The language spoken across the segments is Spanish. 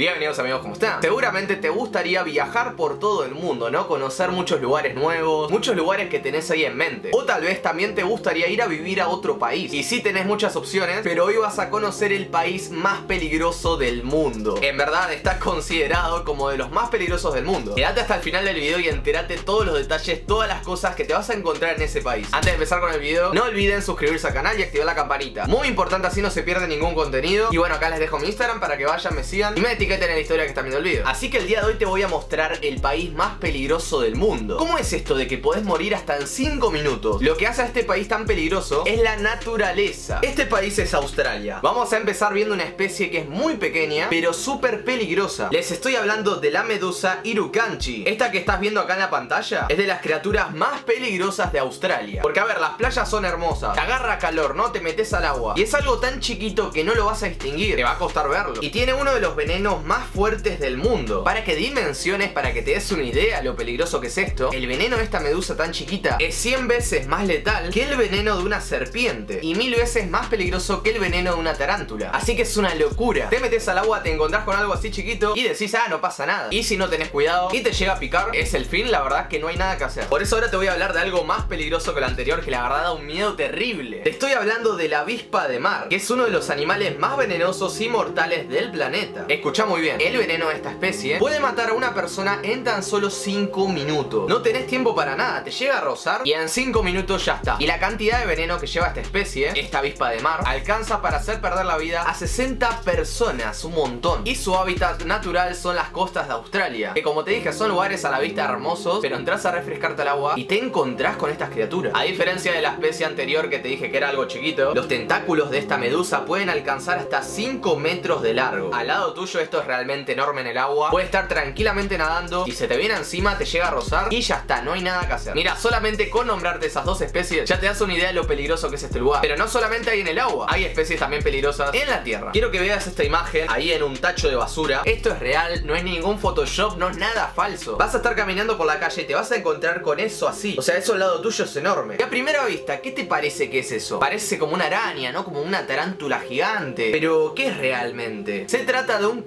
Bienvenidos amigos, ¿cómo están? Seguramente te gustaría viajar por todo el mundo, ¿no? Conocer muchos lugares nuevos, muchos lugares que tenés ahí en mente. O tal vez también te gustaría ir a vivir a otro país. Y sí tenés muchas opciones, pero hoy vas a conocer el país más peligroso del mundo. En verdad está considerado como de los más peligrosos del mundo. Quédate hasta el final del video y entérate todos los detalles, todas las cosas que te vas a encontrar en ese país. Antes de empezar con el video, no olviden suscribirse al canal y activar la campanita. Muy importante así no se pierde ningún contenido. Y bueno, acá les dejo mi Instagram para que vayan, me sigan y me en la historia que están viendo el video. Así que el día de hoy te voy a mostrar el país más peligroso del mundo. ¿Cómo es esto de que podés morir hasta en 5 minutos? Lo que hace a este país tan peligroso es la naturaleza. Este país es Australia. Vamos a empezar viendo una especie que es muy pequeña, pero súper peligrosa. Les estoy hablando de la medusa Irukanchi. Esta que estás viendo acá en la pantalla es de las criaturas más peligrosas de Australia. Porque a ver, las playas son hermosas. Te agarra calor, no te metes al agua. Y es algo tan chiquito que no lo vas a distinguir. Te va a costar verlo. Y tiene uno de los venenos más fuertes del mundo. Para que dimensiones, para que te des una idea lo peligroso que es esto, el veneno de esta medusa tan chiquita es 100 veces más letal que el veneno de una serpiente y mil veces más peligroso que el veneno de una tarántula. Así que es una locura. Te metes al agua, te encontrás con algo así chiquito y decís, ah, no pasa nada. Y si no tenés cuidado y te llega a picar, es el fin, la verdad que no hay nada que hacer. Por eso ahora te voy a hablar de algo más peligroso que lo anterior, que la verdad da un miedo terrible. Te estoy hablando de la avispa de mar, que es uno de los animales más venenosos y mortales del planeta. Muy bien. El veneno de esta especie puede matar a una persona en tan solo 5 minutos. No tenés tiempo para nada, te llega a rozar y en 5 minutos ya está. Y la cantidad de veneno que lleva esta especie, esta avispa de mar, alcanza para hacer perder la vida a 60 personas, un montón. Y su hábitat natural son las costas de Australia, que como te dije son lugares a la vista hermosos, pero entras a refrescarte al agua y te encontrás con estas criaturas. A diferencia de la especie anterior que te dije que era algo chiquito, los tentáculos de esta medusa pueden alcanzar hasta 5 metros de largo. Al lado tuyo esto realmente enorme en el agua. Puede estar tranquilamente nadando y se te viene encima, te llega a rozar y ya está, no hay nada que hacer. Mira, solamente con nombrarte esas dos especies ya te das una idea de lo peligroso que es este lugar. Pero no solamente hay en el agua, hay especies también peligrosas en la tierra. Quiero que veas esta imagen ahí en un tacho de basura. Esto es real, no es ningún Photoshop, no es nada falso. Vas a estar caminando por la calle y te vas a encontrar con eso así. O sea, eso al lado tuyo es enorme. Y a primera vista, ¿qué te parece que es eso? Parece como una araña, ¿no? Como una tarántula gigante. Pero, ¿qué es realmente? Se trata de un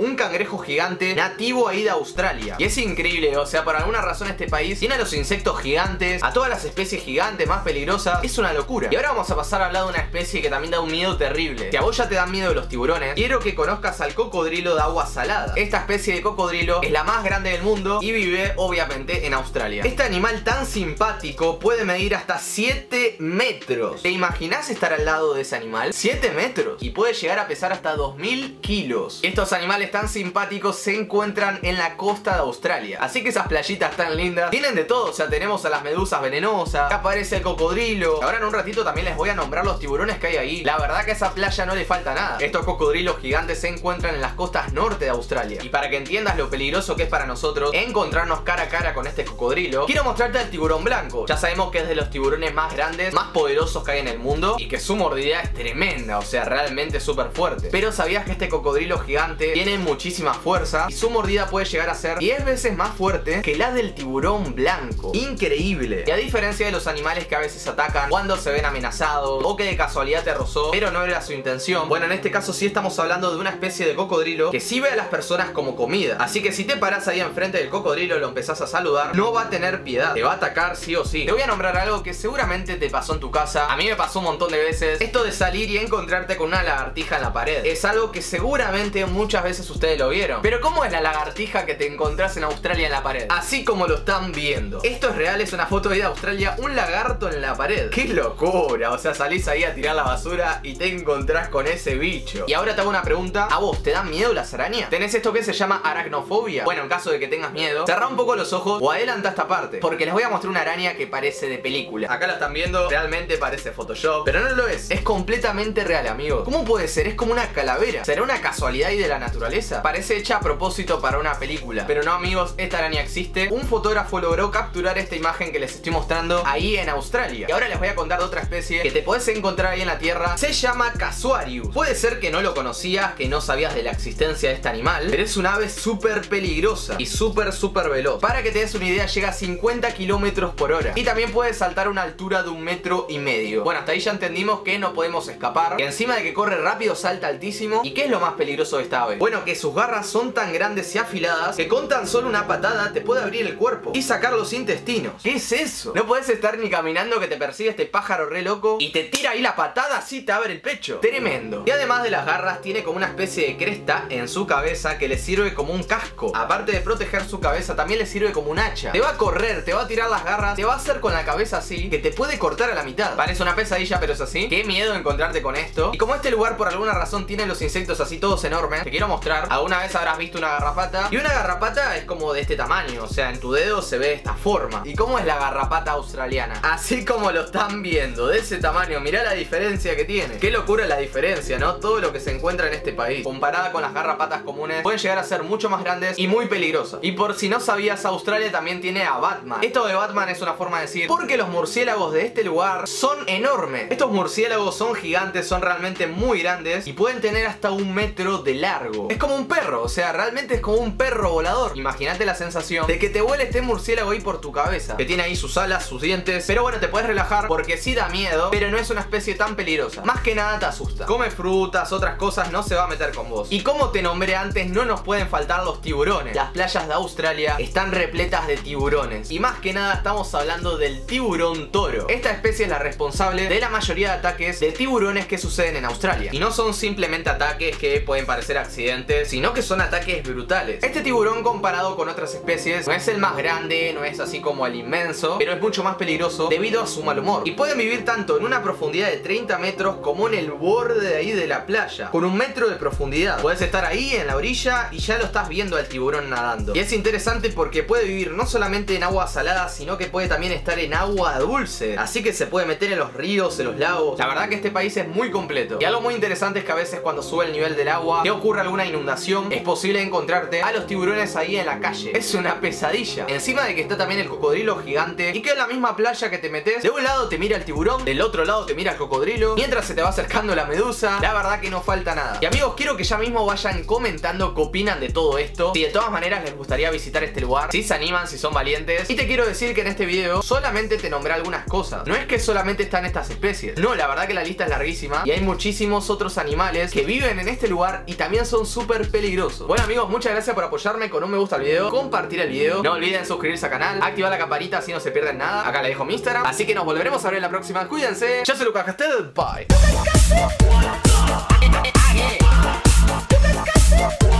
un cangrejo gigante nativo ahí de Australia. Y es increíble, o sea, por alguna razón este país tiene a los insectos gigantes, a todas las especies gigantes más peligrosas. Es una locura. Y ahora vamos a pasar a hablar de una especie que también da un miedo terrible. Si a vos ya te dan miedo los tiburones, quiero que conozcas al cocodrilo de agua salada. Esta especie de cocodrilo es la más grande del mundo y vive obviamente en Australia. Este animal tan simpático puede medir hasta 7 metros. ¿Te imaginas estar al lado de ese animal? 7 metros. Y puede llegar a pesar hasta 2000 kilos. Estos animales tan simpáticos se encuentran en la costa de Australia. Así que esas playitas tan lindas tienen de todo. O sea, tenemos a las medusas venenosas, aparece el cocodrilo. Ahora en un ratito también les voy a nombrar los tiburones que hay ahí. La verdad que a esa playa no le falta nada. Estos cocodrilos gigantes se encuentran en las costas norte Australia. Y para que entiendas lo peligroso que es para nosotros encontrarnos cara a cara con este cocodrilo, quiero mostrarte al tiburón blanco. Ya sabemos que es de los tiburones más grandes, más poderosos que hay en el mundo y que su mordida es tremenda, o sea, realmente súper fuerte. Pero ¿sabías que este cocodrilo gigante tiene muchísima fuerza y su mordida puede llegar a ser 10 veces más fuerte que la del tiburón blanco. Increíble. Y a diferencia de los animales que a veces atacan cuando se ven amenazados o que de casualidad te rozó, pero no era su intención. Bueno, en este caso sí estamos hablando de una especie de cocodrilo que sí ve a las personas como comida. Así que si te paras ahí enfrente del cocodrilo y lo empezás a saludar, no va a tener piedad. Te va a atacar sí o sí. Te voy a nombrar algo que seguramente te pasó en tu casa. A mí me pasó un montón de veces. Esto de salir y encontrarte con una lagartija en la pared. Es algo que seguramente muchas veces ustedes lo vieron. Pero ¿cómo es la lagartija que te encontrás en Australia en la pared? Así como lo están viendo. Esto es real, es una foto de Australia, un lagarto en la pared. ¡Qué locura! O sea, salís ahí a tirar la basura y te encontrás con ese bicho. Y ahora te hago una pregunta. ¿A vos te dan miedo las arañas? ¿Tenés esto que se llama aracnofobia? Bueno, en caso de que tengas miedo, cerrá un poco los ojos o adelanta esta parte. Porque les voy a mostrar una araña que parece de película. Acá la están viendo, realmente parece Photoshop. Pero no lo es. Es completamente real, amigo. ¿Cómo puede ser? Es como una calavera. ¿Será una casualidad y de la naturaleza. Parece hecha a propósito para una película. Pero no amigos, esta araña existe. Un fotógrafo logró capturar esta imagen que les estoy mostrando ahí en Australia. Y ahora les voy a contar de otra especie que te puedes encontrar ahí en la tierra. Se llama Casuarius. Puede ser que no lo conocías, que no sabías de la existencia de este animal. Pero es un ave súper peligrosa y súper súper veloz. Para que te des una idea, llega a 50 kilómetros por hora. Y también puede saltar a una altura de un metro y medio. Bueno, hasta ahí ya entendimos que no podemos escapar. Que encima de que corre rápido, salta altísimo. ¿Y qué es lo más peligroso de esta ave? Bueno, que sus garras son tan grandes y afiladas que con tan solo una patada te puede abrir el cuerpo y sacar los intestinos. ¿Qué es eso? No puedes estar ni caminando que te persigue este pájaro re loco y te tira ahí la patada así te abre el pecho. Tremendo. Y además de las garras tiene como una especie de cresta en su cabeza que le sirve como un casco. Aparte de proteger su cabeza también le sirve como un hacha. Te va a correr, te va a tirar las garras, te va a hacer con la cabeza así que te puede cortar a la mitad. Parece una pesadilla pero es así. Qué miedo encontrarte con esto. Y como este lugar por alguna razón tiene los insectos así todos enormes, te quiero mostrar. Alguna vez habrás visto una garrapata y una garrapata es como de este tamaño, o sea, en tu dedo se ve esta forma. ¿Y cómo es la garrapata australiana? Así como lo están viendo, de ese tamaño, mirá la diferencia que tiene. Qué locura la diferencia, ¿no? Todo lo que se encuentra en este país, comparada con las garrapatas comunes, pueden llegar a ser mucho más grandes y muy peligrosas. Y por si no sabías, Australia también tiene a Batman. Esto de Batman es una forma de decir, porque los murciélagos de este lugar son enormes. Estos murciélagos son gigantes, son realmente muy grandes y pueden tener hasta un metro de largo. Es como un perro, o sea, realmente es como un perro volador. Imagínate la sensación de que te vuele este murciélago ahí por tu cabeza, que tiene ahí sus alas, sus dientes, pero bueno, te puedes relajar porque sí da miedo, pero no es una especie tan peligrosa. Más que nada te asusta. Come frutas, otras cosas, no se va a meter con vos. Y como te nombré antes, no nos pueden faltar los tiburones. Las playas de Australia están repletas de tiburones. Y más que nada estamos hablando del tiburón toro. Esta especie es la responsable de la mayoría de ataques de tiburones que suceden en Australia. Y no son simplemente ataques que pueden parecer accidentes, sino que son ataques brutales. Este tiburón comparado con otras especies no es el más grande, no es así como el inmenso, pero es mucho más peligroso debido a su mal humor. Y pueden vivir tanto en una profundidad de 30 metros como en el borde de ahí de la playa, con un metro de profundidad. Puedes estar ahí en la orilla y ya lo estás viendo al tiburón nadando. Y es interesante porque puede vivir no solamente en agua salada, sino que puede también estar en agua dulce. Así que se puede meter en los ríos, en los lagos. La verdad que este país es muy completo. Y algo muy interesante es que a veces cuando sube el nivel del agua, te ocurre alguna inundación, es posible encontrarte a los tiburones ahí en la calle. Es una pesadilla. Encima de que está también el cocodrilo gigante y que en la misma playa que te metes, de un lado te mira el tiburón, del otro lado te mira el cocodrilo, mientras se te va acercando la medusa, la verdad que no falta nada. Y amigos, quiero que ya mismo vayan comentando qué opinan de todo esto, si de todas maneras les gustaría visitar este lugar, si se animan, si son valientes. Y te quiero decir que en este video solamente te nombré algunas cosas. No es que solamente están estas especies. No, la verdad que la lista es larguísima y hay muchísimos otros animales que viven en este lugar y también son súper peligrosos. Bueno amigos, muchas gracias por apoyarme con un me gusta al video, compartir el video, no olviden suscribirse al canal, activar la campanita así no se pierden nada. Acá les dejo mi Instagram, así que nos volveremos a ver en la próxima. Cuídense. Yo soy Lucas Castel, bye.